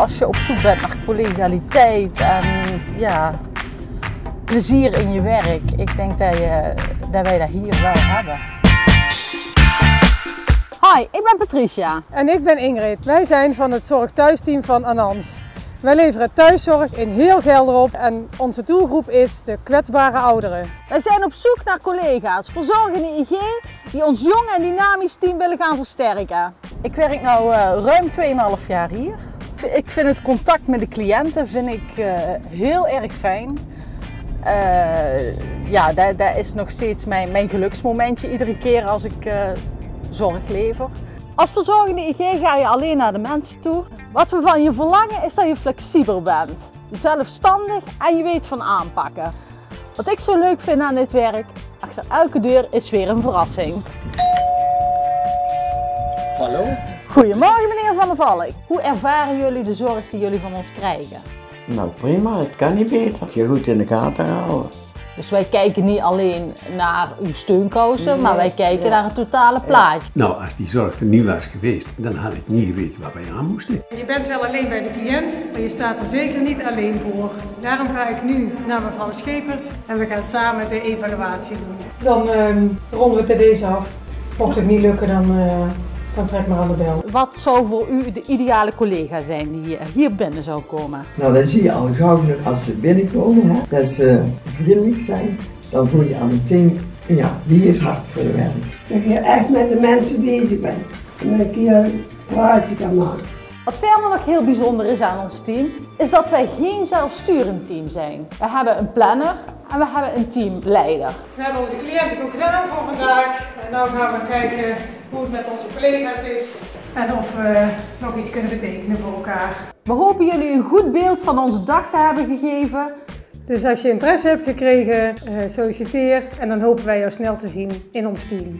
Als je op zoek bent naar collegialiteit en ja, plezier in je werk, ik denk dat, je, dat wij dat hier wel hebben. Hi, ik ben Patricia. En ik ben Ingrid. Wij zijn van het Zorg van Anans. Wij leveren thuiszorg in heel Gelderop en onze doelgroep is de kwetsbare ouderen. Wij zijn op zoek naar collega's, verzorgende IG, die ons jong en dynamisch team willen gaan versterken. Ik werk nu uh, ruim 2,5 jaar hier. Ik vind het contact met de cliënten vind ik, uh, heel erg fijn. Uh, ja, dat, is nog steeds mijn, mijn geluksmomentje iedere keer als ik zorg lever. Als verzorgende IG ga je alleen naar de mensen toe. Wat we van je verlangen is dat je flexibel bent, zelfstandig en je weet van aanpakken. Wat ik zo leuk vind aan dit werk, achter elke deur is weer een verrassing. Hallo? Goedemorgen meneer Van der Valk. Hoe ervaren jullie de zorg die jullie van ons krijgen? Nou prima, het kan niet beter. Je goed in de gaten houden. Dus wij kijken niet alleen naar uw steunkousen, maar wij kijken naar het totale plaatje. Nou, als die zorg er niet was geweest, dan had ik niet geweten waar wij aan moesten. Je bent wel alleen bij de cliënt, maar je staat er zeker niet alleen voor. Daarom ga ik nu naar mevrouw Schepers en we gaan samen de evaluatie doen. Dan uh, ronden we het bij deze af. Mocht het niet lukken, dan... Uh dan trek maar aan de bel. Wat zou voor u de ideale collega zijn die hier binnen zou komen? Nou, dan zie je al gauw als ze binnenkomen, hè, dat ze vriendelijk zijn. Dan voel je al meteen, ja, die heeft hart voor de werk. Dat je echt met de mensen bezig bent. En dat je een praatje kan maken. Wat verder nog heel bijzonder is aan ons team, is dat wij geen zelfsturend team zijn. We hebben een planner en we hebben een teamleider. We hebben onze cliënten ook gedaan voor vandaag. En nu gaan we kijken hoe het met onze collega's is en of we nog iets kunnen betekenen voor elkaar. We hopen jullie een goed beeld van onze dag te hebben gegeven. Dus als je interesse hebt gekregen, eh, solliciteer en dan hopen wij jou snel te zien in ons team.